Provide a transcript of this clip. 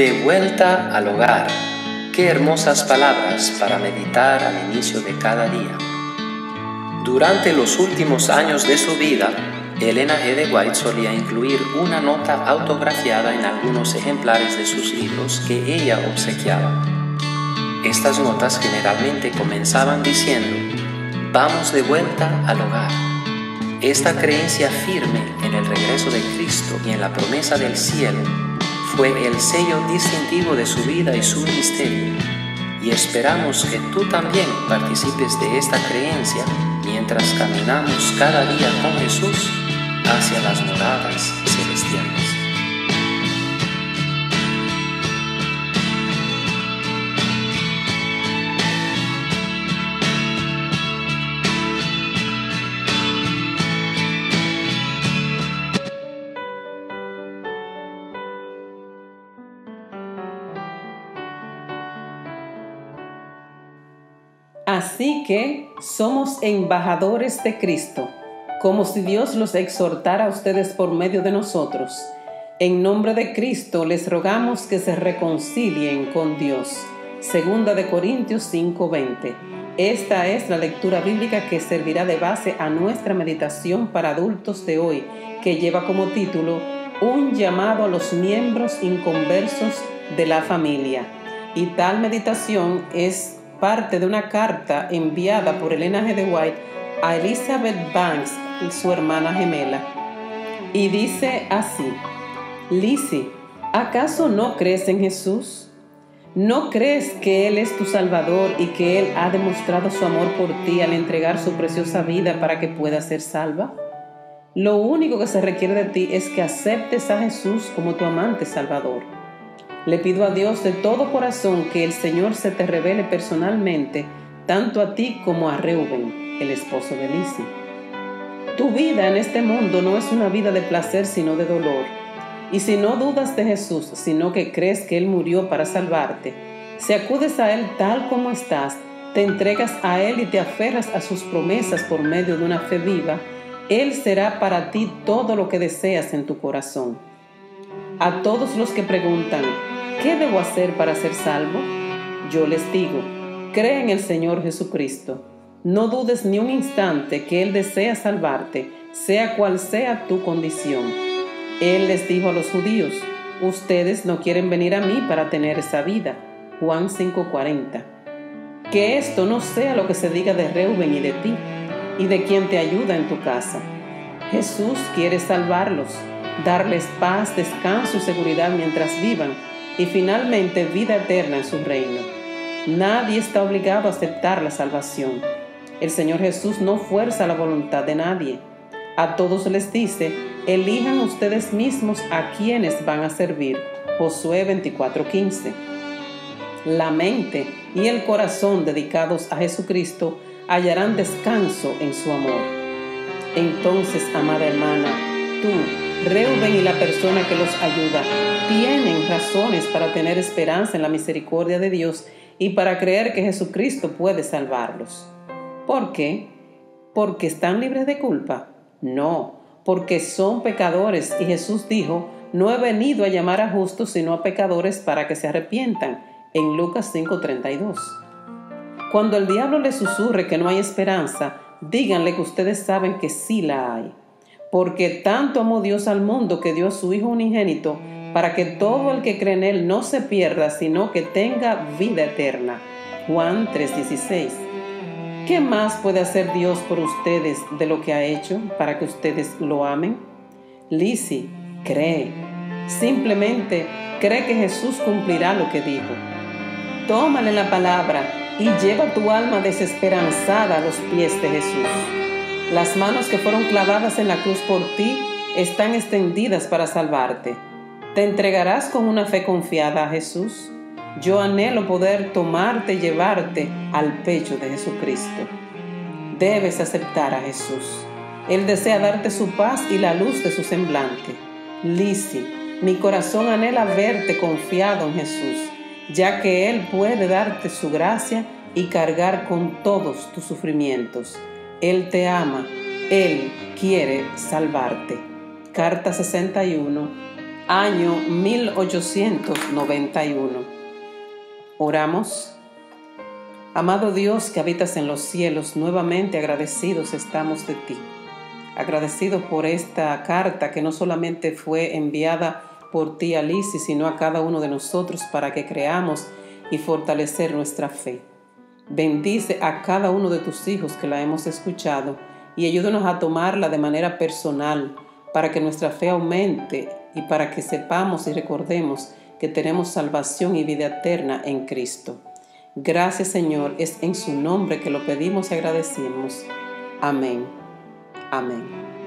De vuelta al hogar. Qué hermosas palabras para meditar al inicio de cada día. Durante los últimos años de su vida, Elena G. de White solía incluir una nota autografiada en algunos ejemplares de sus libros que ella obsequiaba. Estas notas generalmente comenzaban diciendo, vamos de vuelta al hogar. Esta creencia firme en el regreso de Cristo y en la promesa del cielo fue el sello distintivo de su vida y su ministerio. Y esperamos que tú también participes de esta creencia mientras caminamos cada día con Jesús hacia las moradas celestiales. Así que somos embajadores de Cristo como si Dios los exhortara a ustedes por medio de nosotros. En nombre de Cristo les rogamos que se reconcilien con Dios. Segunda de Corintios 5:20. Esta es la lectura bíblica que servirá de base a nuestra meditación para adultos de hoy, que lleva como título Un llamado a los miembros inconversos de la familia. Y tal meditación es parte de una carta enviada por Elena G. de White a Elizabeth Banks su hermana gemela. Y dice así, Lizzie, ¿acaso no crees en Jesús? ¿No crees que Él es tu Salvador y que Él ha demostrado su amor por ti al entregar su preciosa vida para que puedas ser salva? Lo único que se requiere de ti es que aceptes a Jesús como tu amante Salvador. Le pido a Dios de todo corazón que el Señor se te revele personalmente, tanto a ti como a Reuben, el esposo de Lizzie. Tu vida en este mundo no es una vida de placer, sino de dolor. Y si no dudas de Jesús, sino que crees que Él murió para salvarte, si acudes a Él tal como estás, te entregas a Él y te aferras a sus promesas por medio de una fe viva, Él será para ti todo lo que deseas en tu corazón. A todos los que preguntan, ¿qué debo hacer para ser salvo? Yo les digo, cree en el Señor Jesucristo no dudes ni un instante que Él desea salvarte, sea cual sea tu condición. Él les dijo a los judíos, ustedes no quieren venir a mí para tener esa vida. Juan 5:40. Que esto no sea lo que se diga de Reuben y de ti, y de quien te ayuda en tu casa. Jesús quiere salvarlos, darles paz, descanso y seguridad mientras vivan, y finalmente vida eterna en su reino. Nadie está obligado a aceptar la salvación el Señor Jesús no fuerza la voluntad de nadie. A todos les dice, elijan ustedes mismos a quienes van a servir. Josué 24:15. La mente y el corazón dedicados a Jesucristo hallarán descanso en su amor. Entonces, amada hermana, tú, Reuben y la persona que los ayuda tienen razones para tener esperanza en la misericordia de Dios y para creer que Jesucristo puede salvarlos. ¿Por qué? ¿Porque están libres de culpa? No, porque son pecadores y Jesús dijo, no he venido a llamar a justos sino a pecadores para que se arrepientan, en Lucas 5:32. Cuando el diablo le susurre que no hay esperanza, díganle que ustedes saben que sí la hay. Porque tanto amó Dios al mundo que dio a su Hijo unigénito para que todo el que cree en Él no se pierda, sino que tenga vida eterna. Juan 3:16. ¿Qué más puede hacer Dios por ustedes de lo que ha hecho para que ustedes lo amen? Lizzie, cree. Simplemente cree que Jesús cumplirá lo que dijo. Tómale la palabra y lleva tu alma desesperanzada a los pies de Jesús. Las manos que fueron clavadas en la cruz por ti están extendidas para salvarte. ¿Te entregarás con una fe confiada a Jesús? Yo anhelo poder tomarte y llevarte al pecho de Jesucristo. Debes aceptar a Jesús. Él desea darte su paz y la luz de su semblante. Lisi, mi corazón anhela verte confiado en Jesús, ya que Él puede darte su gracia y cargar con todos tus sufrimientos. Él te ama, Él quiere salvarte. Carta 61 año 1891. Oramos. Amado Dios que habitas en los cielos, nuevamente agradecidos estamos de ti. Agradecidos por esta carta que no solamente fue enviada por ti, Alice, sino a cada uno de nosotros para que creamos y fortalecer nuestra fe. Bendice a cada uno de tus hijos que la hemos escuchado y ayúdanos a tomarla de manera personal para que nuestra fe aumente y para que sepamos y recordemos que tenemos salvación y vida eterna en Cristo. Gracias Señor, es en su nombre que lo pedimos y agradecemos. Amén. Amén.